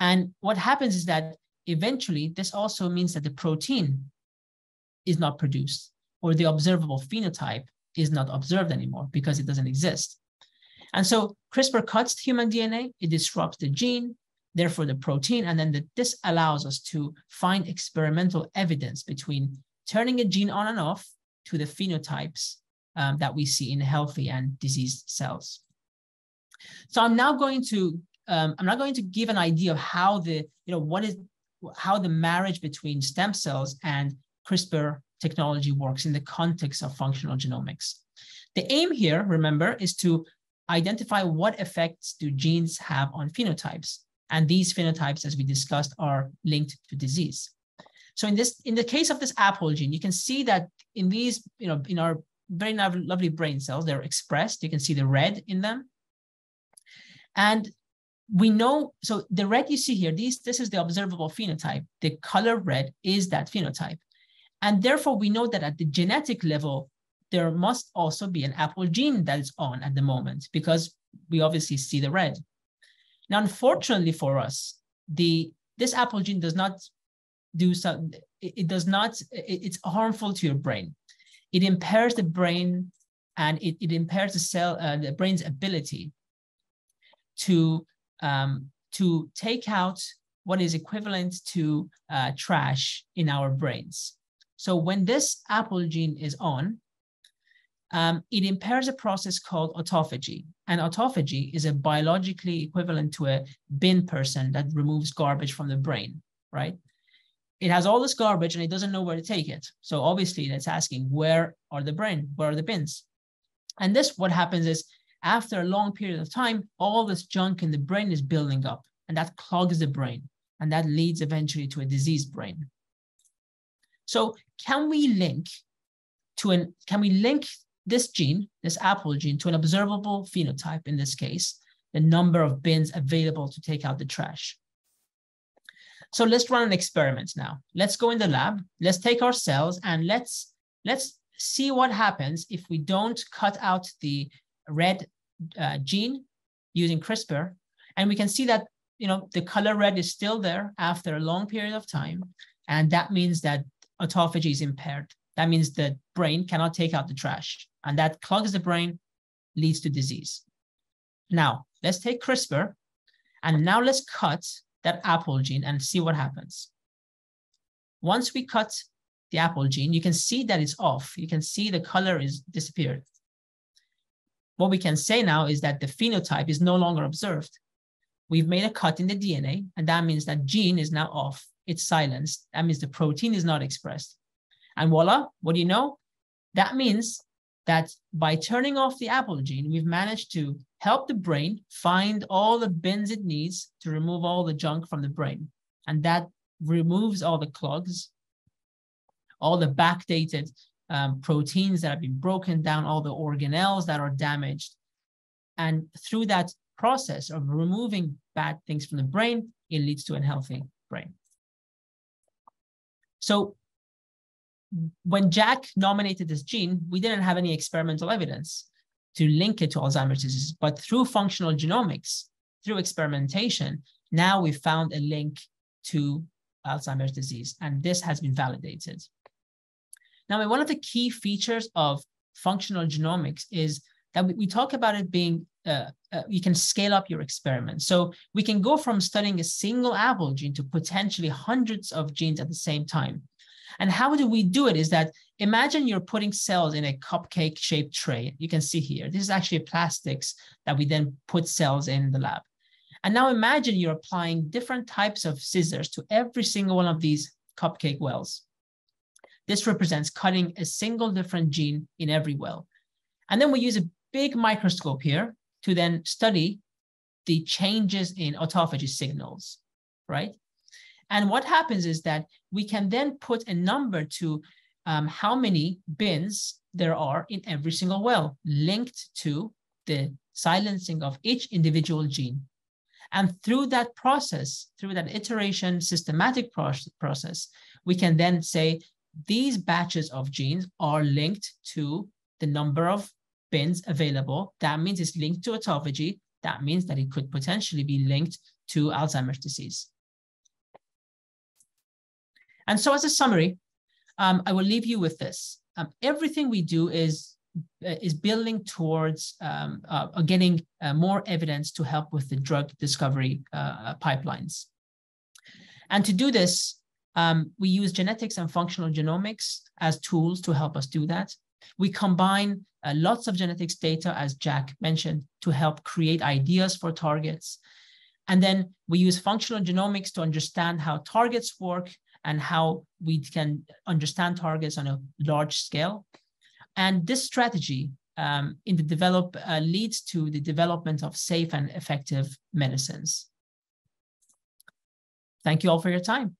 And what happens is that eventually this also means that the protein is not produced or the observable phenotype is not observed anymore because it doesn't exist. And so CRISPR cuts human DNA, it disrupts the gene, therefore the protein, and then the, this allows us to find experimental evidence between turning a gene on and off to the phenotypes um, that we see in healthy and diseased cells. So I'm now going to, um, I'm not going to give an idea of how the, you know, what is, how the marriage between stem cells and CRISPR technology works in the context of functional genomics. The aim here, remember, is to identify what effects do genes have on phenotypes. And these phenotypes, as we discussed, are linked to disease. So in this, in the case of this apple gene, you can see that in these, you know, in our very lovely brain cells, they're expressed. You can see the red in them. And we know, so the red you see here, these, this is the observable phenotype. The color red is that phenotype. And therefore, we know that at the genetic level, there must also be an apple gene that is on at the moment because we obviously see the red. Now, unfortunately for us, the this apple gene does not do some, it, it does not, it, it's harmful to your brain. It impairs the brain and it, it impairs the cell, uh, the brain's ability to, um, to take out what is equivalent to uh, trash in our brains. So when this apple gene is on, um, it impairs a process called autophagy. And autophagy is a biologically equivalent to a bin person that removes garbage from the brain, right? It has all this garbage and it doesn't know where to take it. So obviously it's asking, where are the brain? Where are the bins? And this, what happens is after a long period of time, all this junk in the brain is building up and that clogs the brain. And that leads eventually to a diseased brain. So can we link to an, can we link this gene, this apple gene, to an observable phenotype, in this case, the number of bins available to take out the trash. So let's run an experiment now. Let's go in the lab. Let's take our cells and let's let's see what happens if we don't cut out the red uh, gene using CRISPR. And we can see that you know the color red is still there after a long period of time. And that means that autophagy is impaired. That means the brain cannot take out the trash and that clogs the brain, leads to disease. Now, let's take CRISPR and now let's cut that apple gene and see what happens. Once we cut the apple gene, you can see that it's off. You can see the color is disappeared. What we can say now is that the phenotype is no longer observed. We've made a cut in the DNA, and that means that gene is now off. It's silenced. That means the protein is not expressed. And voila, what do you know? That means that by turning off the apple gene, we've managed to help the brain find all the bins it needs to remove all the junk from the brain. And that removes all the clogs, all the backdated um, proteins that have been broken down, all the organelles that are damaged. And through that process of removing bad things from the brain, it leads to a healthy brain. So when Jack nominated this gene, we didn't have any experimental evidence to link it to Alzheimer's disease. But through functional genomics, through experimentation, now we found a link to Alzheimer's disease, and this has been validated. Now, one of the key features of functional genomics is that we, we talk about it being, uh, uh, you can scale up your experiment. So we can go from studying a single apple gene to potentially hundreds of genes at the same time. And how do we do it is that imagine you're putting cells in a cupcake shaped tray. You can see here, this is actually plastics that we then put cells in the lab. And now imagine you're applying different types of scissors to every single one of these cupcake wells. This represents cutting a single different gene in every well. And then we use a big microscope here to then study the changes in autophagy signals, right? And what happens is that we can then put a number to um, how many bins there are in every single well linked to the silencing of each individual gene. And through that process, through that iteration systematic process, we can then say these batches of genes are linked to the number of bins available. That means it's linked to autophagy. That means that it could potentially be linked to Alzheimer's disease. And so as a summary, um, I will leave you with this. Um, everything we do is, uh, is building towards um, uh, getting uh, more evidence to help with the drug discovery uh, pipelines. And to do this, um, we use genetics and functional genomics as tools to help us do that. We combine uh, lots of genetics data, as Jack mentioned, to help create ideas for targets. And then we use functional genomics to understand how targets work and how we can understand targets on a large scale. And this strategy um, in the develop uh, leads to the development of safe and effective medicines. Thank you all for your time.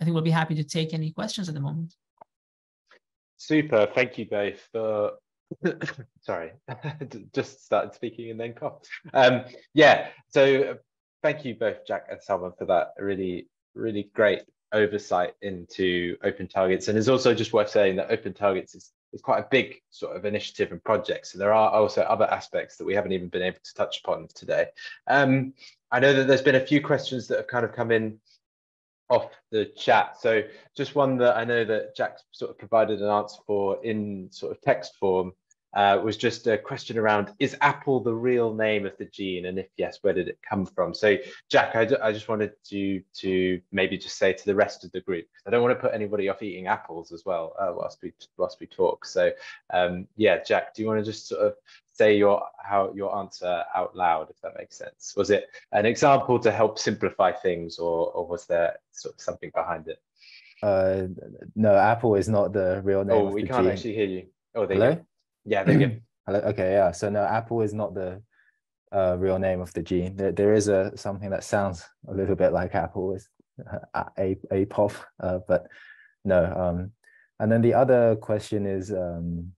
I think we'll be happy to take any questions at the moment. Super. Thank you both for. Sorry, just started speaking and then cough. Um, yeah. So thank you both, Jack and Salman, for that really, really great oversight into open targets. And it's also just worth saying that open targets is, is quite a big sort of initiative and project. So there are also other aspects that we haven't even been able to touch upon today. Um, I know that there's been a few questions that have kind of come in off the chat. So just one that I know that Jack sort of provided an answer for in sort of text form uh, was just a question around, is apple the real name of the gene? And if yes, where did it come from? So Jack, I, I just wanted to, to maybe just say to the rest of the group, I don't want to put anybody off eating apples as well uh, whilst, we, whilst we talk. So um, yeah, Jack, do you want to just sort of say your how your answer out loud if that makes sense was it an example to help simplify things or or was there sort of something behind it uh no apple is not the real name oh we can't gene. actually hear you oh there Hello? you go yeah okay yeah so no apple is not the uh, real name of the gene there, there is a something that sounds a little bit like apple is uh, a a uh, but no um and then the other question is um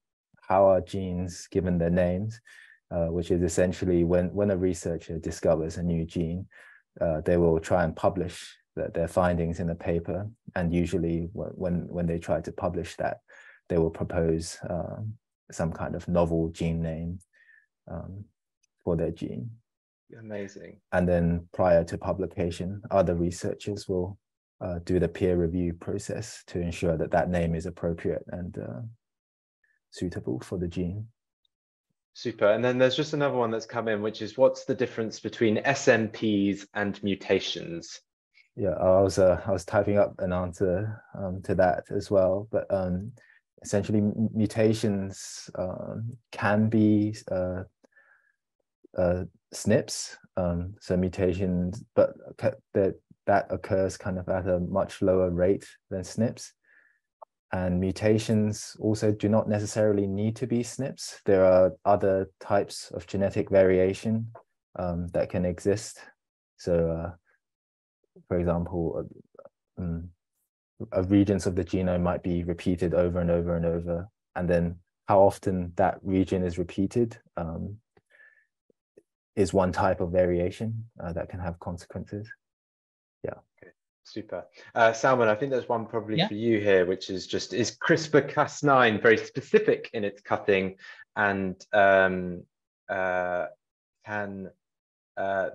how are genes given their names, uh, which is essentially when, when a researcher discovers a new gene, uh, they will try and publish the, their findings in a paper. And usually when, when they try to publish that, they will propose um, some kind of novel gene name um, for their gene. Amazing. And then prior to publication, other researchers will uh, do the peer review process to ensure that that name is appropriate and uh, suitable for the gene. Super. And then there's just another one that's come in, which is what's the difference between SNPs and mutations? Yeah, I was uh, I was typing up an answer um, to that as well, but um, essentially mutations um, can be uh, uh, SNPs. Um, so mutations, but that that occurs kind of at a much lower rate than SNPs. And mutations also do not necessarily need to be SNPs. There are other types of genetic variation um, that can exist. So, uh, for example, uh, um, regions of the genome might be repeated over and over and over. And then how often that region is repeated um, is one type of variation uh, that can have consequences. Yeah. Super. Uh, Salman, I think there's one probably yeah. for you here, which is just, is CRISPR-Cas9 very specific in its cutting and um, uh, can uh,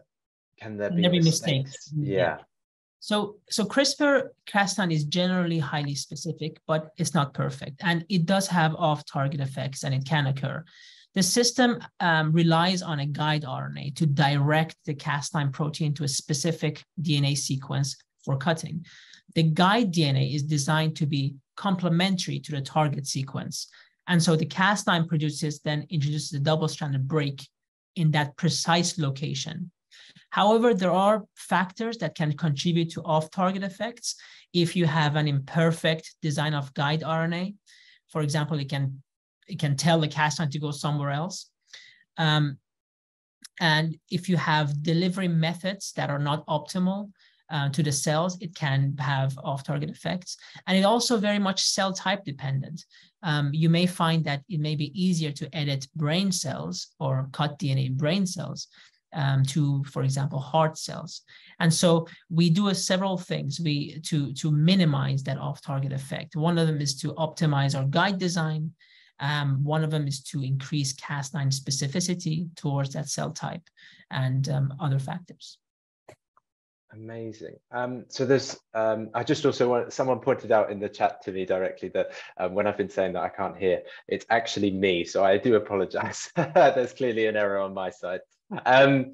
can there be, there be mistakes? mistakes? Yeah. So, so CRISPR-Cas9 is generally highly specific, but it's not perfect. And it does have off-target effects and it can occur. The system um, relies on a guide RNA to direct the Cas9 protein to a specific DNA sequence for cutting. The guide DNA is designed to be complementary to the target sequence. And so the Cas9 produces then introduces a double-stranded break in that precise location. However, there are factors that can contribute to off-target effects if you have an imperfect design of guide RNA. For example, it can, it can tell the Cas9 to go somewhere else. Um, and if you have delivery methods that are not optimal, uh, to the cells, it can have off-target effects. And it also very much cell type dependent. Um, you may find that it may be easier to edit brain cells or cut DNA in brain cells um, to, for example, heart cells. And so we do a, several things we to, to minimize that off-target effect. One of them is to optimize our guide design. Um, one of them is to increase Cas9 specificity towards that cell type and um, other factors. Amazing. Um, so there's, um, I just also want, someone pointed out in the chat to me directly that um, when I've been saying that I can't hear, it's actually me. So I do apologize. there's clearly an error on my side. Um,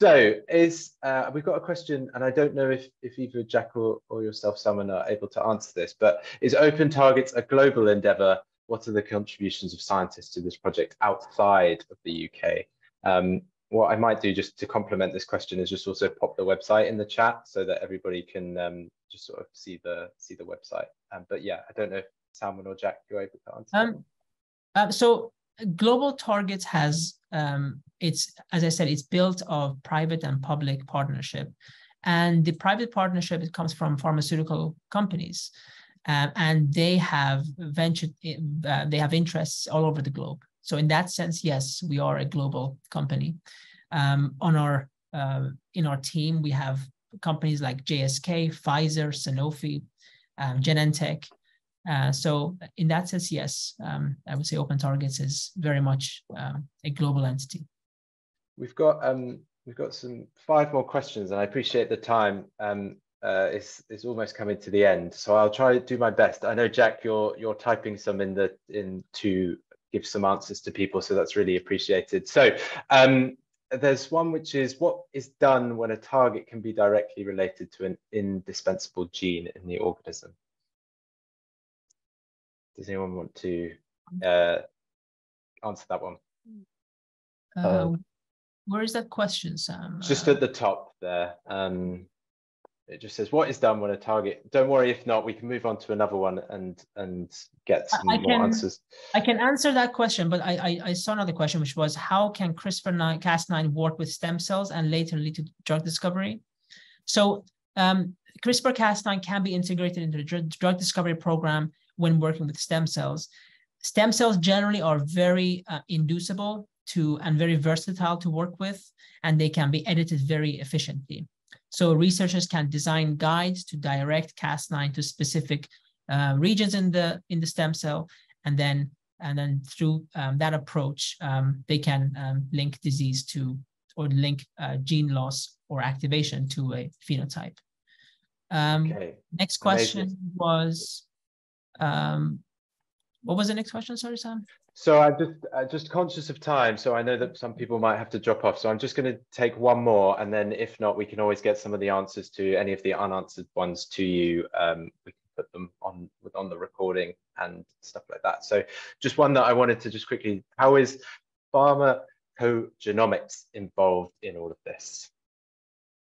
so is, uh, we've got a question and I don't know if, if either Jack or, or yourself, Salman are able to answer this, but is Open Targets a global endeavor? What are the contributions of scientists to this project outside of the UK? Um, what I might do just to complement this question is just also pop the website in the chat so that everybody can um, just sort of see the see the website. Um, but yeah, I don't know if Salman or Jack you're able to answer. Um, uh, so Global Targets has um, it's as I said, it's built of private and public partnership, and the private partnership it comes from pharmaceutical companies, uh, and they have ventured uh, they have interests all over the globe. So in that sense, yes, we are a global company. Um, on our uh, in our team, we have companies like GSK, Pfizer, Sanofi, um, Genentech, uh, so in that sense, yes, um, I would say Open Targets is very much um, a global entity. We've got um, we've got some five more questions, and I appreciate the time. Um, uh, it's it's almost coming to the end, so I'll try to do my best. I know Jack, you're you're typing some in the in to give some answers to people, so that's really appreciated. So um, there's one which is what is done when a target can be directly related to an indispensable gene in the organism. Does anyone want to uh, answer that one? Uh, um, where is that question, Sam? Just at the top there. Um, it just says what is done when a target. Don't worry if not, we can move on to another one and and get some I more answers. I can answer that question, but I, I, I saw another question which was how can CRISPR Cas9 work with stem cells and later lead to drug discovery? So um, CRISPR Cas9 can be integrated into the drug discovery program when working with stem cells. Stem cells generally are very uh, inducible to and very versatile to work with, and they can be edited very efficiently. So researchers can design guides to direct Cas9 to specific uh, regions in the in the stem cell, and then and then through um, that approach, um, they can um, link disease to or link uh, gene loss or activation to a phenotype. Um, okay. Next question Amazing. was um, what was the next question? Sorry, Sam. So I'm just uh, just conscious of time. So I know that some people might have to drop off. So I'm just going to take one more, and then if not, we can always get some of the answers to any of the unanswered ones to you. Um, we can put them on with on the recording and stuff like that. So just one that I wanted to just quickly. How is pharmacogenomics involved in all of this?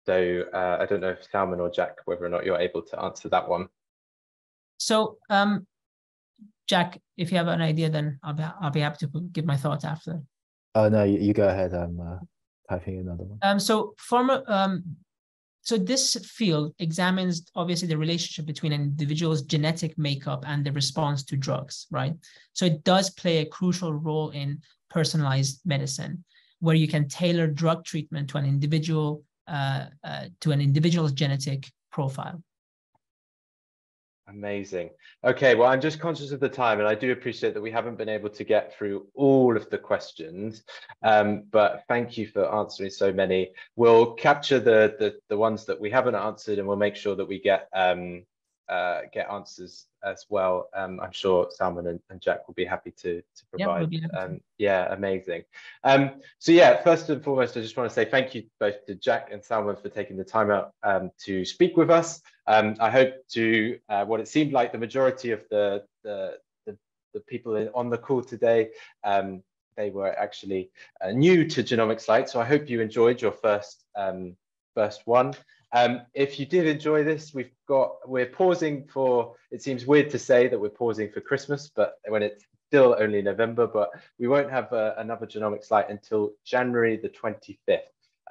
So uh, I don't know if Salman or Jack, whether or not you're able to answer that one. So, um, Jack, if you have an idea, then I'll be, I'll be happy to give my thoughts after. Oh, no, you, you go ahead. I'm uh, typing another one. Um, so, former, um, so this field examines obviously the relationship between an individual's genetic makeup and the response to drugs, right? So it does play a crucial role in personalized medicine, where you can tailor drug treatment to an individual uh, uh, to an individual's genetic profile. Amazing. Okay, well, I'm just conscious of the time, and I do appreciate that we haven't been able to get through all of the questions, um, but thank you for answering so many. We'll capture the, the, the ones that we haven't answered, and we'll make sure that we get um, uh, get answers as well. Um, I'm sure Salman and, and, Jack will be happy to, to provide. Yeah, we'll um, yeah amazing. Um, so yeah, first and foremost, I just want to say thank you both to Jack and Salman for taking the time out um, to speak with us. Um, I hope to uh, what it seemed like the majority of the, the, the, the people on the call today um, they were actually uh, new to Genomics Lite, So I hope you enjoyed your first first one. Um, if you did enjoy this, we've got we're pausing for. It seems weird to say that we're pausing for Christmas, but when it's still only November, but we won't have uh, another genomics Lite until January the 25th.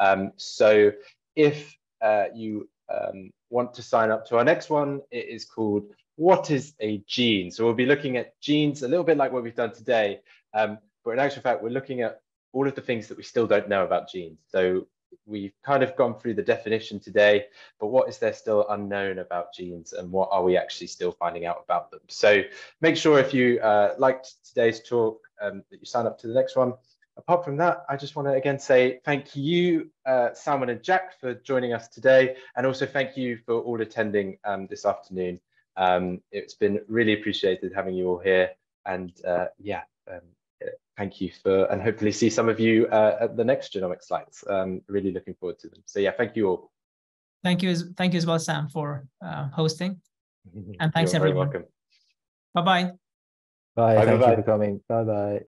Um, so if uh, you um, want to sign up to our next one, it is called What is a Gene? So we'll be looking at genes a little bit like what we've done today, um, but in actual fact, we're looking at all of the things that we still don't know about genes. So we've kind of gone through the definition today, but what is there still unknown about genes and what are we actually still finding out about them? So make sure if you uh, liked today's talk um, that you sign up to the next one. Apart from that, I just want to again say thank you, uh, and Jack, for joining us today, and also thank you for all attending um, this afternoon. Um, it's been really appreciated having you all here, and uh, yeah, um, thank you for, and hopefully see some of you uh, at the next Genomics Lites. Um, really looking forward to them. So yeah, thank you all. Thank you, as, thank you as well, Sam, for uh, hosting. And thanks You're everyone. Bye-bye. Bye. Thank bye, you for coming. Bye-bye.